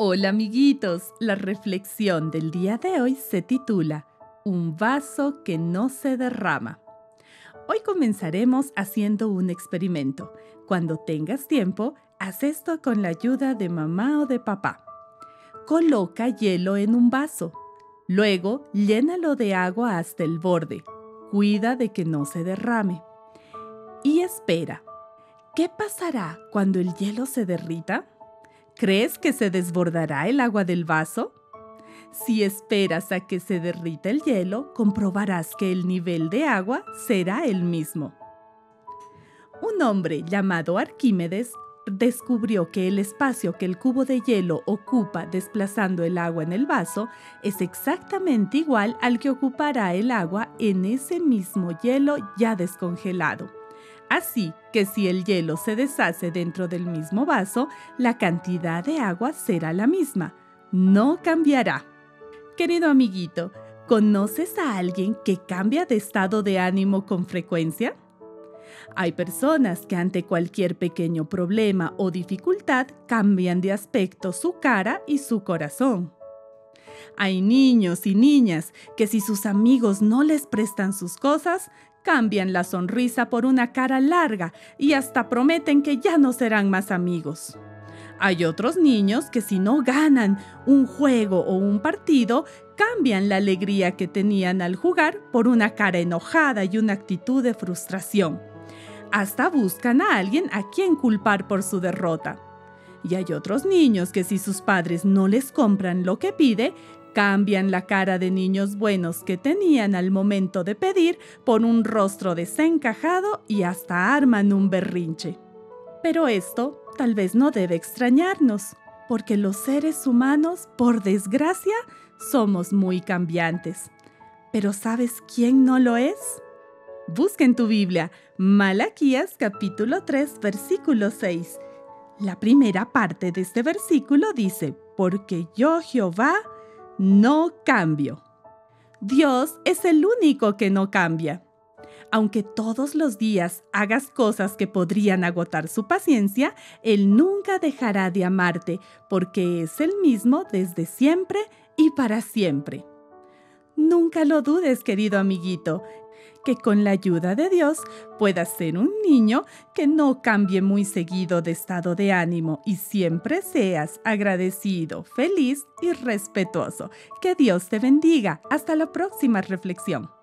Hola amiguitos, la reflexión del día de hoy se titula Un vaso que no se derrama. Hoy comenzaremos haciendo un experimento. Cuando tengas tiempo, haz esto con la ayuda de mamá o de papá. Coloca hielo en un vaso. Luego, llénalo de agua hasta el borde. Cuida de que no se derrame. Y espera. ¿Qué pasará cuando el hielo se derrita? ¿Crees que se desbordará el agua del vaso? Si esperas a que se derrita el hielo, comprobarás que el nivel de agua será el mismo. Un hombre llamado Arquímedes descubrió que el espacio que el cubo de hielo ocupa desplazando el agua en el vaso es exactamente igual al que ocupará el agua en ese mismo hielo ya descongelado. Así que si el hielo se deshace dentro del mismo vaso, la cantidad de agua será la misma, no cambiará. Querido amiguito, ¿conoces a alguien que cambia de estado de ánimo con frecuencia? Hay personas que ante cualquier pequeño problema o dificultad cambian de aspecto su cara y su corazón. Hay niños y niñas que si sus amigos no les prestan sus cosas, cambian la sonrisa por una cara larga y hasta prometen que ya no serán más amigos. Hay otros niños que si no ganan un juego o un partido, cambian la alegría que tenían al jugar por una cara enojada y una actitud de frustración. Hasta buscan a alguien a quien culpar por su derrota. Y hay otros niños que si sus padres no les compran lo que pide, Cambian la cara de niños buenos que tenían al momento de pedir por un rostro desencajado y hasta arman un berrinche. Pero esto tal vez no debe extrañarnos, porque los seres humanos, por desgracia, somos muy cambiantes. Pero ¿sabes quién no lo es? Busca en tu Biblia Malaquías capítulo 3 versículo 6. La primera parte de este versículo dice, porque yo Jehová no cambio. Dios es el único que no cambia. Aunque todos los días hagas cosas que podrían agotar su paciencia, Él nunca dejará de amarte, porque es el mismo desde siempre y para siempre. Nunca lo dudes, querido amiguito que con la ayuda de Dios puedas ser un niño que no cambie muy seguido de estado de ánimo y siempre seas agradecido, feliz y respetuoso. Que Dios te bendiga. Hasta la próxima reflexión.